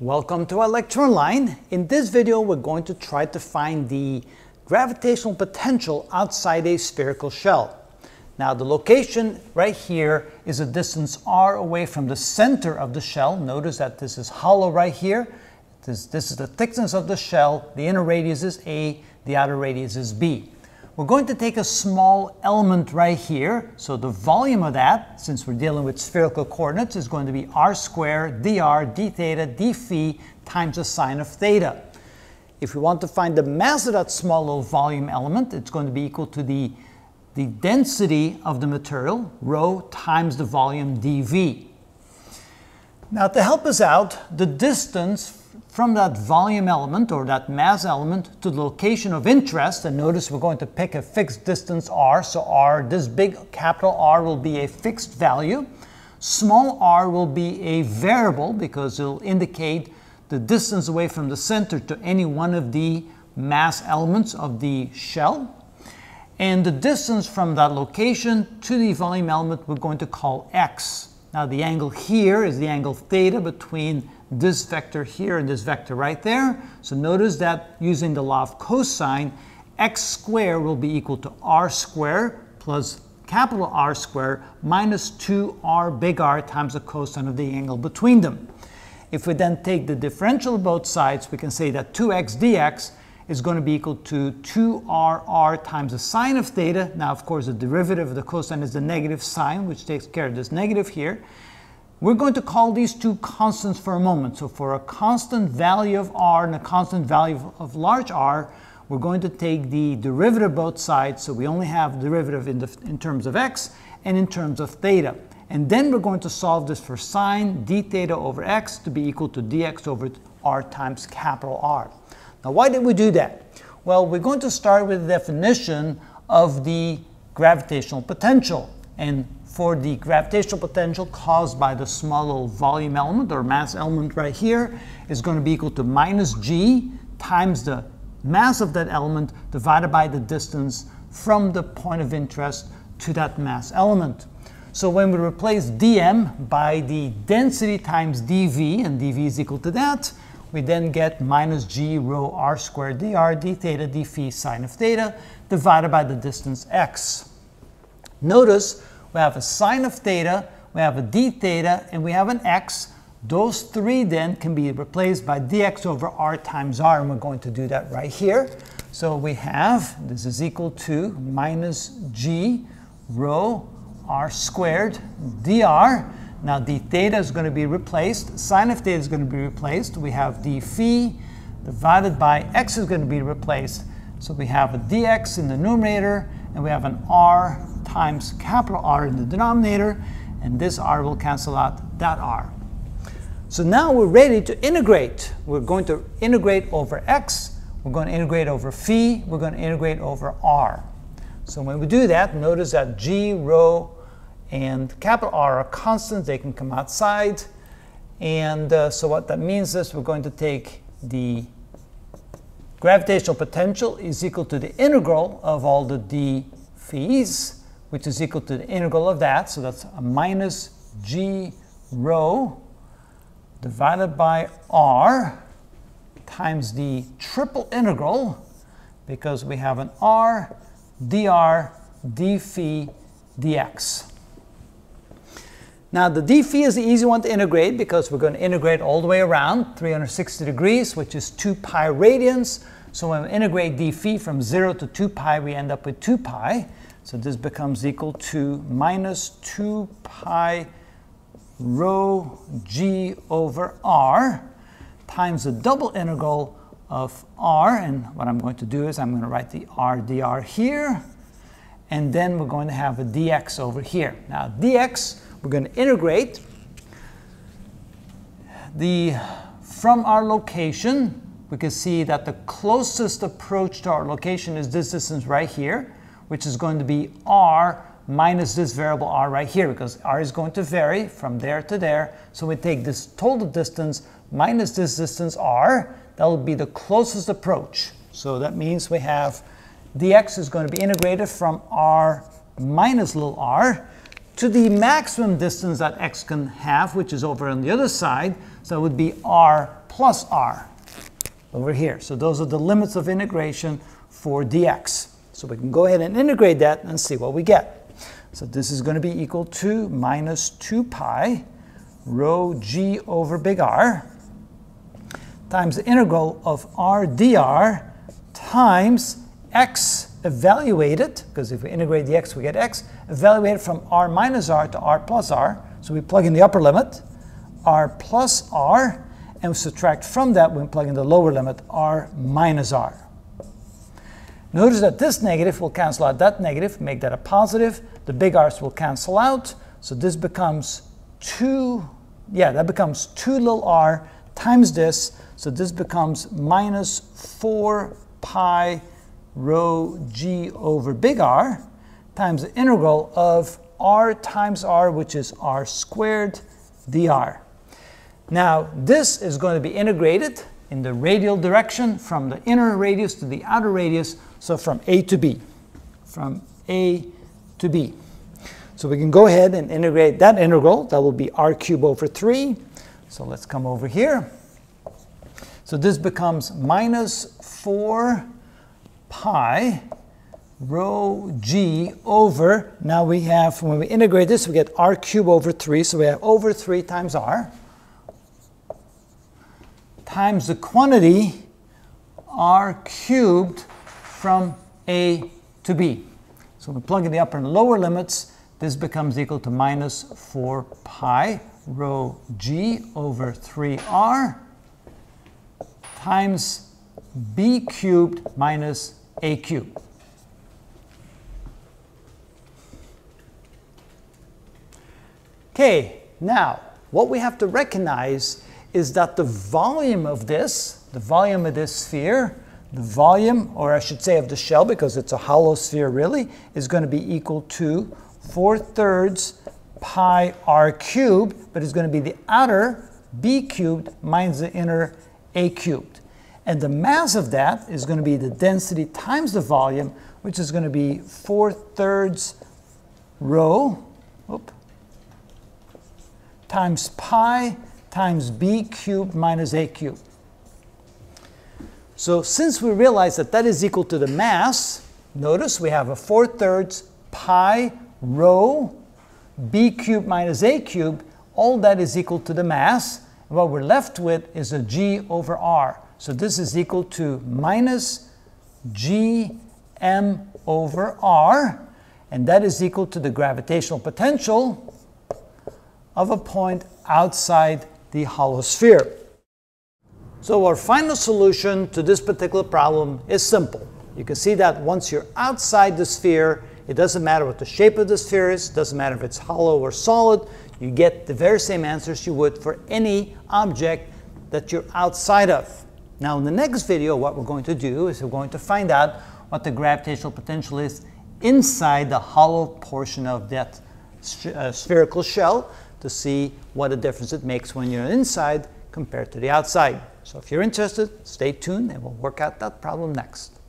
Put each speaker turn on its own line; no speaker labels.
Welcome to ilectureonline. In this video, we're going to try to find the gravitational potential outside a spherical shell. Now the location right here is a distance r away from the center of the shell. Notice that this is hollow right here. This, this is the thickness of the shell. The inner radius is a, the outer radius is b. We're going to take a small element right here. So the volume of that, since we're dealing with spherical coordinates, is going to be r squared dr d theta d phi times the sine of theta. If we want to find the mass of that small little volume element, it's going to be equal to the, the density of the material, rho times the volume dv. Now to help us out, the distance from that volume element or that mass element to the location of interest, and notice we're going to pick a fixed distance r, so r, this big capital R will be a fixed value. Small r will be a variable because it'll indicate the distance away from the center to any one of the mass elements of the shell. And the distance from that location to the volume element we're going to call x. Now the angle here is the angle theta between this vector here and this vector right there. So notice that using the law of cosine, x squared will be equal to r squared plus capital R squared minus 2r big R times the cosine of the angle between them. If we then take the differential of both sides, we can say that 2x dx is going to be equal to 2rr times the sine of theta. Now, of course, the derivative of the cosine is the negative sine, which takes care of this negative here. We're going to call these two constants for a moment. So for a constant value of r and a constant value of large r, we're going to take the derivative both sides. So we only have derivative in, the, in terms of x and in terms of theta. And then we're going to solve this for sine d theta over x to be equal to dx over r times capital R. Now why did we do that? Well, we're going to start with the definition of the gravitational potential. And for the gravitational potential caused by the small volume element or mass element right here is going to be equal to minus g times the mass of that element divided by the distance from the point of interest to that mass element. So when we replace dm by the density times dv, and dv is equal to that, we then get minus g rho r squared dr d theta d phi sine of theta divided by the distance x. Notice we have a sine of theta, we have a d theta, and we have an x. Those three then can be replaced by dx over r times r, and we're going to do that right here. So we have, this is equal to minus g rho r squared dr. Now d theta is going to be replaced, sine of theta is going to be replaced. We have d phi divided by x is going to be replaced. So we have a dx in the numerator, and we have an r times capital R in the denominator, and this R will cancel out that R. So now we're ready to integrate. We're going to integrate over x, we're going to integrate over phi, we're going to integrate over r. So when we do that, notice that g, rho, and capital R are constants. They can come outside. And uh, so what that means is we're going to take the gravitational potential is equal to the integral of all the d phis which is equal to the integral of that. So that's a minus g rho divided by r times the triple integral because we have an r dr d phi dx. Now the d phi is the easy one to integrate because we're going to integrate all the way around 360 degrees, which is 2 pi radians. So when we integrate d phi from 0 to 2 pi, we end up with 2 pi. So this becomes equal to minus 2 pi rho g over r times the double integral of r. And what I'm going to do is I'm going to write the r dr here. And then we're going to have a dx over here. Now dx, we're going to integrate the from our location. We can see that the closest approach to our location is this distance right here which is going to be r minus this variable r right here because r is going to vary from there to there. So we take this total distance minus this distance r. That will be the closest approach. So that means we have dx is going to be integrated from r minus little r to the maximum distance that x can have, which is over on the other side. So it would be r plus r over here. So those are the limits of integration for dx. So we can go ahead and integrate that and see what we get. So this is going to be equal to minus 2 pi rho g over big R times the integral of r dr times x evaluated, because if we integrate the x, we get x, evaluated from r minus r to r plus r. So we plug in the upper limit, r plus r, and we subtract from that when we plug in the lower limit, r minus r. Notice that this negative will cancel out that negative, make that a positive. The big r's will cancel out, so this becomes 2, yeah, that becomes 2 little r times this, so this becomes minus 4 pi rho g over big R times the integral of r times r, which is r squared dr. Now, this is going to be integrated in the radial direction from the inner radius to the outer radius, so from a to b, from a to b. So we can go ahead and integrate that integral. That will be r cubed over 3. So let's come over here. So this becomes minus 4 pi rho g over, now we have, when we integrate this, we get r cubed over 3, so we have over 3 times r, times the quantity r cubed from a to b. So we plug in the upper and lower limits, this becomes equal to minus 4 pi rho g over 3r times b cubed minus a cubed. Okay, now what we have to recognize is that the volume of this, the volume of this sphere, the volume, or I should say of the shell, because it's a hollow sphere really, is going to be equal to 4 thirds pi r cubed, but it's going to be the outer b cubed minus the inner a cubed. And the mass of that is going to be the density times the volume, which is going to be 4 thirds rho times pi times b cubed minus a cubed. So since we realize that that is equal to the mass, notice we have a 4 thirds pi rho b cubed minus a cubed. All that is equal to the mass. what we're left with is a g over r. So this is equal to minus g m over r, and that is equal to the gravitational potential of a point outside the hollow sphere. So our final solution to this particular problem is simple. You can see that once you're outside the sphere, it doesn't matter what the shape of the sphere is, doesn't matter if it's hollow or solid, you get the very same answers you would for any object that you're outside of. Now in the next video, what we're going to do is we're going to find out what the gravitational potential is inside the hollow portion of that uh, spherical shell to see what a difference it makes when you're inside compared to the outside. So if you're interested, stay tuned and we'll work out that problem next.